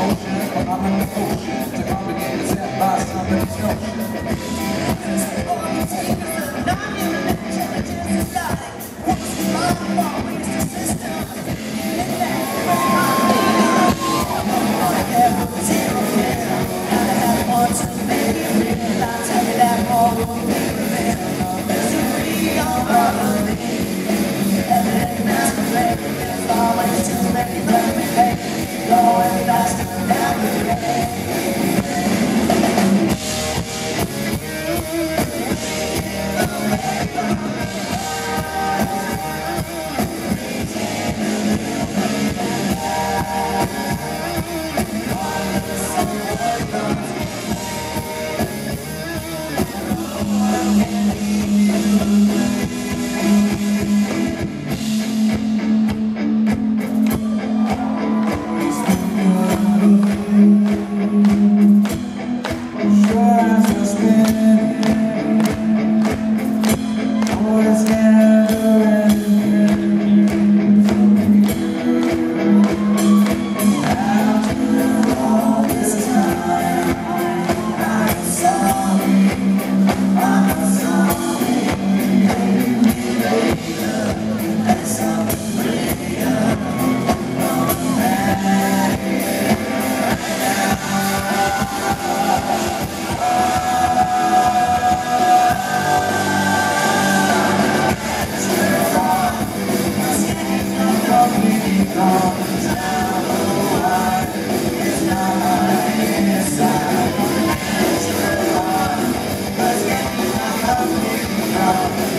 ocean, I'm in the ocean. To come again, it's step by step, it's notion. Obrigado.